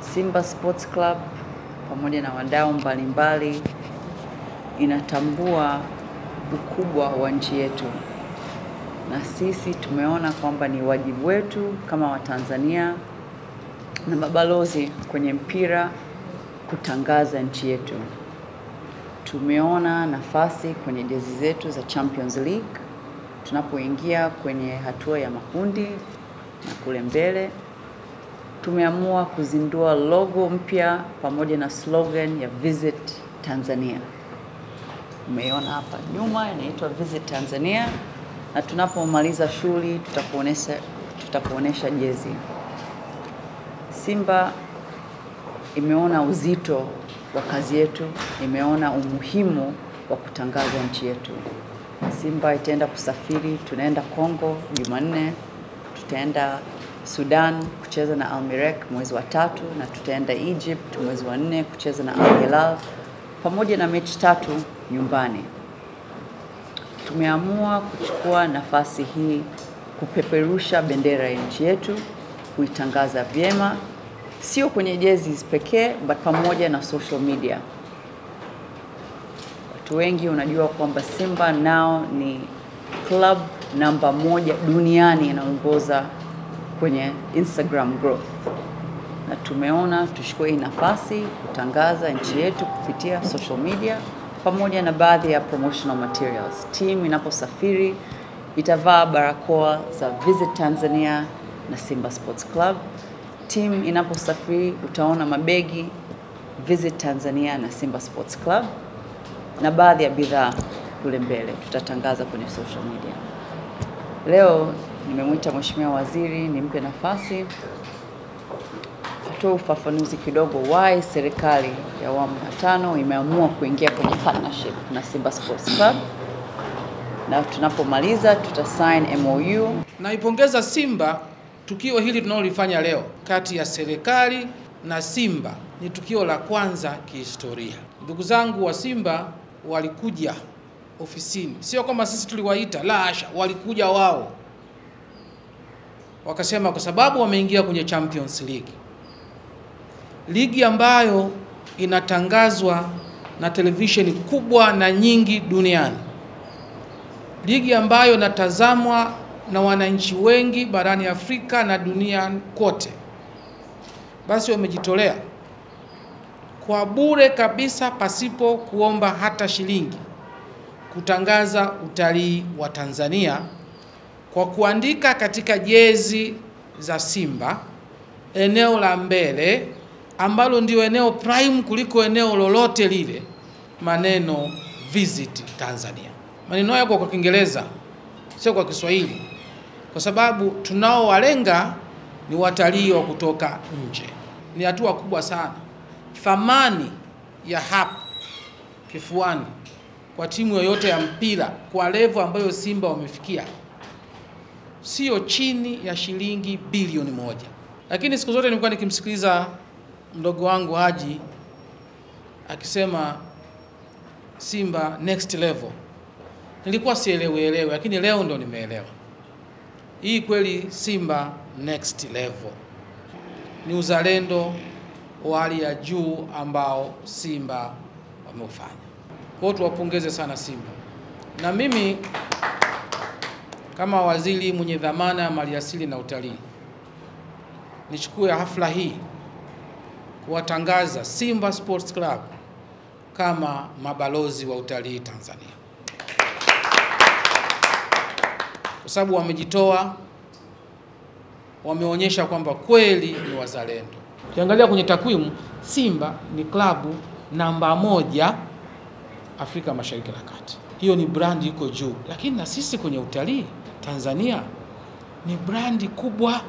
Simba Sports Club pamoja na wadau mbalimbali inatambua ukubwa wa nchi yetu, na sisi tumeona kwamba ni wajibu wetu kama Watanzania na mabalozi kwenye mpira kutangaza nchi yetu. Tumeona nafasi kwenye jezi zetu za Champions League. Tunapoingia kwenye hatua ya makundi na kule mbele tumeamua kuzindua logo mpya pamoja na slogan ya Visit Tanzania. Umeiona hapa nyuma, inaitwa Visit Tanzania, na tunapomaliza shughuli tutakuonesha tutakuonesha jezi. Simba imeona uzito wa kazi yetu, imeona umuhimu wa kutangaza nchi yetu. Simba itaenda kusafiri, tunaenda Kongo Jumanne, tutaenda Sudan kucheza na Almirek mwezi wa tatu na tutaenda Egypt mwezi wa nne kucheza na Al Hilal pamoja na mechi tatu nyumbani. Tumeamua kuchukua nafasi hii kupeperusha bendera ya nchi yetu, kuitangaza vyema, sio kwenye jezi pekee, but pamoja na social media. Watu wengi unajua kwamba Simba nao ni club namba moja duniani inaongoza kwenye Instagram growth, na tumeona tuchukue hii nafasi kutangaza nchi yetu kupitia social media pamoja na baadhi ya promotional materials. Team inaposafiri itavaa barakoa za Visit Tanzania na Simba Sports Club. Team inaposafiri utaona mabegi Visit Tanzania na Simba Sports Club na baadhi ya bidhaa kule mbele tutatangaza kwenye social media. Leo nimemwita Mheshimiwa Waziri nimpe nafasi atoe ufafanuzi kidogo why serikali ya awamu ya tano imeamua kuingia kwenye partnership na Simba Sports Club, na tunapomaliza tutasign MOU. Naipongeza Simba, tukio hili tunalolifanya leo kati ya serikali na Simba ni tukio la kwanza kihistoria. Ndugu zangu wa Simba walikuja ofisini, sio kwamba sisi tuliwaita, la hasha, walikuja wao wakasema, kwa sababu wameingia kwenye Champions League, ligi ambayo inatangazwa na televisheni kubwa na nyingi duniani, ligi ambayo inatazamwa na wananchi wengi barani Afrika na dunia kote, basi wamejitolea kwa bure kabisa, pasipo kuomba hata shilingi, kutangaza utalii wa Tanzania kwa kuandika katika jezi za Simba eneo la mbele ambalo ndio eneo prime kuliko eneo lolote lile, maneno visit Tanzania. Maneno hayo kwa Kiingereza, sio kwa Kiswahili, kwa sababu tunaowalenga ni watalii wa kutoka nje. Ni hatua kubwa sana. Thamani ya hapa kifuani kwa timu yoyote ya mpira kwa levo ambayo Simba wamefikia sio chini ya shilingi bilioni moja. Lakini siku zote nilikuwa nikimsikiliza mdogo wangu Haji akisema Simba next level, nilikuwa sielewi elewe, lakini leo ndo nimeelewa. Hii kweli Simba next level ni uzalendo wa hali ya juu ambao Simba wameufanya. Kwa hiyo tuwapongeze sana Simba, na mimi kama waziri mwenye dhamana ya maliasili na utalii nichukue hafla hii kuwatangaza Simba Sports Club kama mabalozi wa utalii Tanzania, kwa sababu wamejitoa, wameonyesha kwamba kweli ni wazalendo. Ukiangalia kwenye takwimu, Simba ni klabu namba moja Afrika Mashariki na Kati hiyo ni brandi iko juu, lakini na sisi kwenye utalii Tanzania ni brandi kubwa.